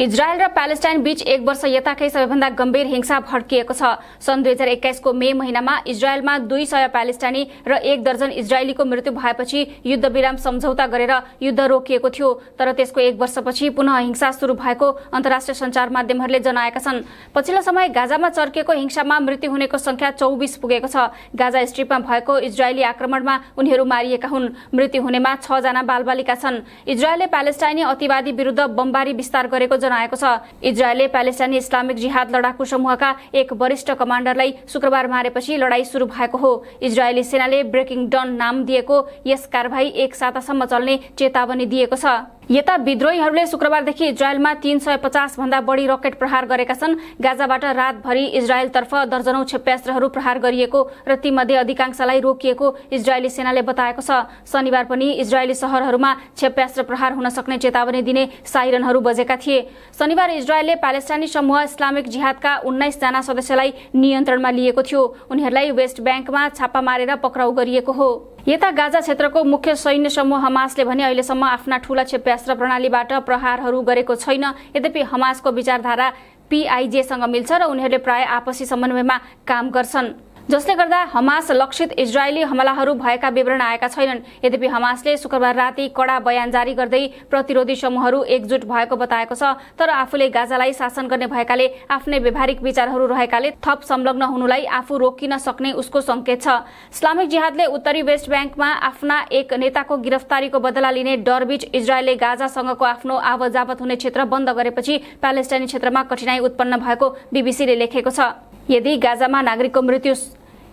Israel र Palestine बीच एक वर्ष यताकै सबैभन्दा गम्भीर हिंसा भड्किएको छ। सन् दुई हजार एक्काइसको मे महिनामा इजरायलमा दुई सय प्यालेस्टाइनी र एक दर्जन इजरायलीको मृत्यु भएपछि युद्ध विराम सम्झौता गरेर युद्ध रोकिएको थियो। तर त्यसको एक वर्षपछि पुनः हिंसा सुरु भएको अन्तर्राष्ट्रिय सञ्चार माध्यमहरूले जनाएका छन्। पछिल्लो समय गाजामा चर्किएको हिंसामा मृत्यु हुनेको संख्या चौबिस पुगेको छ। गाजा स्ट्रिपमा भएको इजरायली आक्रमणमा उनीहरू मारिएका हुन्। मृत्यु हुनेमा छजना बालबालिका छन्। इजरायलले प्यालेस्टाइनी अतिवादी विरुद्ध बमबारी विस्तार गरेको जनाएको छ। इजरायलले प्यालेस्टाइनी इस्लामिक जिहाद लडाकु समूहका एक वरिष्ठ कमान्डरलाई शुक्रबार मारेपछि लडाई सुरु भएको हो। इजरायली सेनाले ब्रेकिङ डन नाम दिएको यस कारवाही एक सातासम्म चल्ने चेतावनी दिएको छ। यता विद्रोहीहरूले शुक्रबारदेखि इजरायलमा तीन सय पचास भन्दा बढी रकेट प्रहार गरेका छन्। गाजाबाट रातभरि इजरायलतर्फ दर्जनौ क्षेप्यास्त्रहरू प्रहार गरिएको र तीमध्ये अधिकांशलाई रोकिएको इजरायली सेनाले बताएको छ। शनिबार पनि इजरायली सहरहरूमा क्षेप्यास्त्र प्रहार हुन सक्ने चेतावनी दिने साइरनहरू बजेका थिए। शनिबार इजरायलले प्यालेस्टाइनी समूह इस्लामिक जिहादका उन्नाइसजना सदस्यलाई नियन्त्रणमा लिएको थियो। उनीहरूलाई वेस्ट ब्याङ्कमा छापा मारेर पक्राउ गरिएको हो। यता गाजा क्षेत्रको मुख्य सैन्य समूह हमासले भने अहिलेसम्म आफ्ना ठूला क्षेप्यास्त्र प्रणालीबाट प्रहारहरू गरेको छैन। यद्यपि हमासको विचारधारा पिआइजेसँग मिल्छ र उनीहरूले प्राय आपसी समन्वयमा काम गर्छन्। जसले गर्दा हमास लक्षित इजरायली हमलाहरू भएका विवरण आएका छैनन्। यद्यपि हमासले शुक्रबार राति कडा बयान जारी गर्दै प्रतिरोधी समूहहरू एकजुट भएको बताएको छ तर आफूले गाजालाई शासन गर्ने भएकाले आफ्नै व्यवहारिक विचारहरू रहेकाले थप संलग्न हुनुलाई आफू रोकिन सक्ने उसको संकेत छ। इस्लामिक जिहादले उत्तरी वेस्ट ब्याङ्कमा आफ्ना एक नेताको गिरफ्तारीको बदला लिने डरबीच इजरायलले गाजासँगको आफ्नो आवत हुने क्षेत्र बन्द गरेपछि प्यालेस्टाइनी क्षेत्रमा कठिनाई उत्पन्न भएको बीबीसीले लेखेको छ। यदि गाजामा नागरिकको मृत्यु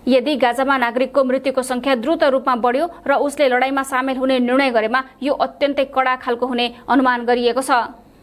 यदि गाजामा नागरिकको मृत्युको संख्या द्रुत रूपमा बढ्यो र उसले लडाईँमा सामेल हुने निर्णय गरेमा यो अत्यन्तै कडा खालको हुने अनुमान गरिएको छ।